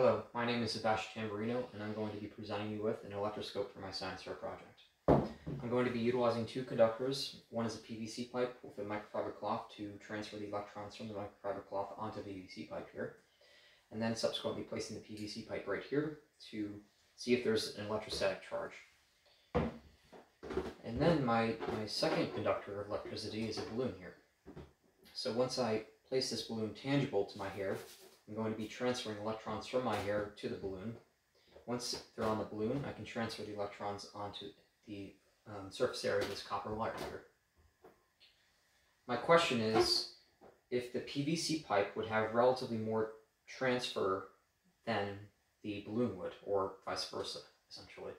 Hello, my name is Sebastian Tamburrino, and I'm going to be presenting you with an electroscope for my science fair project. I'm going to be utilizing two conductors. One is a PVC pipe with a microfiber cloth to transfer the electrons from the microfiber cloth onto the PVC pipe here, and then subsequently placing the PVC pipe right here to see if there's an electrostatic charge. And then my, my second conductor of electricity is a balloon here. So once I place this balloon tangible to my hair, I'm going to be transferring electrons from my hair to the balloon. Once they're on the balloon, I can transfer the electrons onto the um, surface area of this copper wire here. My question is, if the PVC pipe would have relatively more transfer than the balloon would, or vice versa, essentially.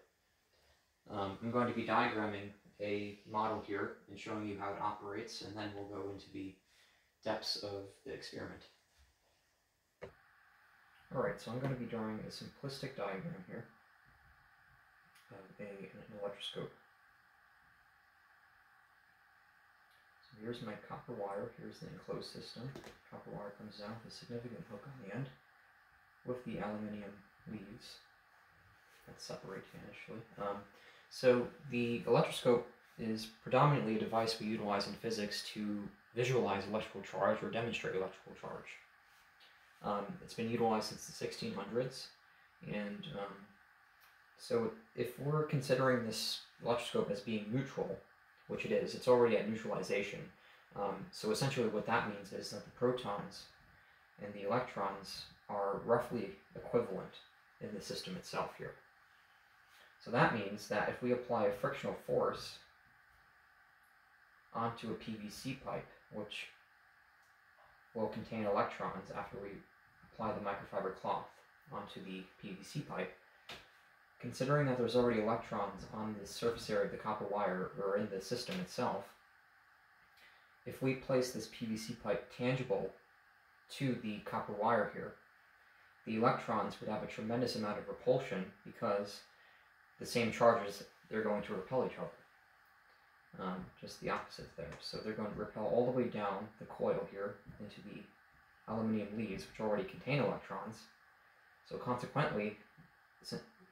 Um, I'm going to be diagramming a model here and showing you how it operates, and then we'll go into the depths of the experiment. Alright, so I'm going to be drawing a simplistic diagram here of a, an electroscope. So here's my copper wire, here's the enclosed system. Copper wire comes down with a significant hook on the end with the aluminium leaves that separate initially. Um, so the electroscope is predominantly a device we utilize in physics to visualize electrical charge or demonstrate electrical charge. Um, it's been utilized since the 1600s, and um, so if we're considering this electroscope as being neutral, which it is, it's already at neutralization. Um, so essentially what that means is that the protons and the electrons are roughly equivalent in the system itself here. So that means that if we apply a frictional force onto a PVC pipe, which will contain electrons after we apply the microfiber cloth onto the PVC pipe, considering that there's already electrons on the surface area of the copper wire or in the system itself, if we place this PVC pipe tangible to the copper wire here, the electrons would have a tremendous amount of repulsion because the same charges, they're going to repel each other. Um, just the opposite there. So they're going to repel all the way down the coil here into the aluminium leaves, which already contain electrons. So consequently,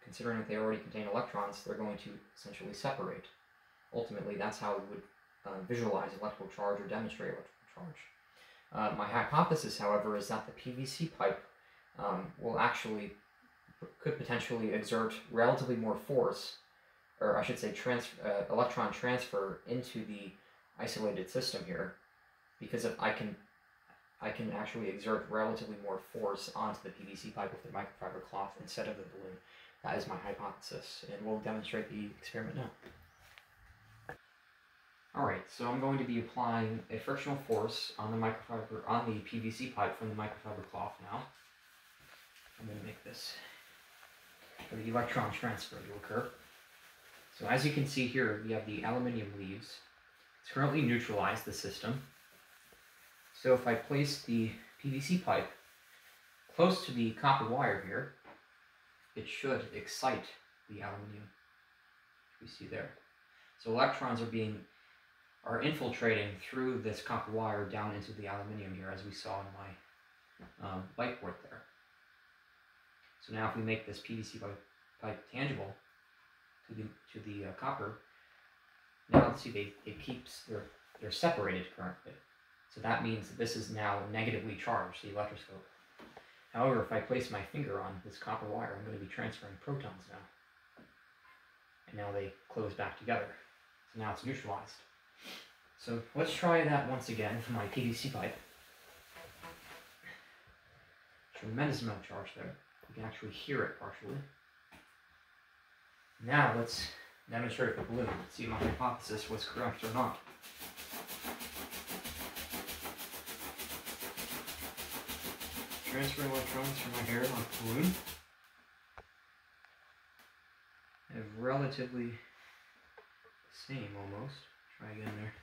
considering that they already contain electrons, they're going to essentially separate. Ultimately, that's how we would uh, visualize electrical charge or demonstrate electrical charge. Uh, my hypothesis, however, is that the PVC pipe um, will actually could potentially exert relatively more force, or I should say, trans uh, electron transfer into the isolated system here, because if I can, I can actually exert relatively more force onto the PVC pipe with the microfiber cloth instead of the balloon. That is my hypothesis, and we'll demonstrate the experiment now. Alright, so I'm going to be applying a frictional force on the microfiber on the PVC pipe from the microfiber cloth now. I'm going to make this for the electron transfer to occur. So as you can see here, we have the aluminium leaves. It's currently neutralized the system. So if I place the PVC pipe close to the copper wire here, it should excite the aluminium, we see there. So electrons are being are infiltrating through this copper wire down into the aluminium here, as we saw in my um, whiteboard there. So now if we make this PVC pipe, pipe tangible to the, to the uh, copper, now let's see, they, it keeps, they're, they're separated currently. So that means that this is now negatively charged, the electroscope. However, if I place my finger on this copper wire, I'm going to be transferring protons now. And now they close back together. So now it's neutralized. So let's try that once again with my PVC pipe. Tremendous amount of charge there. You can actually hear it partially. Now let's demonstrate the balloon. Let's see if my hypothesis was correct or not. Transfer electrons from my hair on the balloon. Have relatively the same almost. Try again there.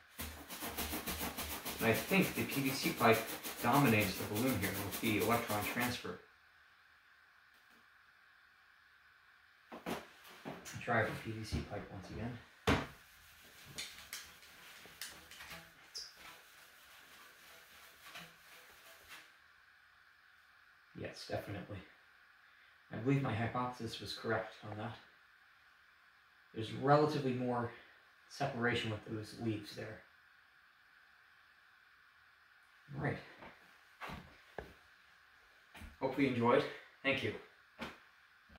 But I think the PVC pipe dominates the balloon here with the electron transfer. try the PVC pipe once again. Yes, definitely. I believe my hypothesis was correct on that. There's relatively more separation with those leaves there. Alright. Hope you enjoyed. Thank you.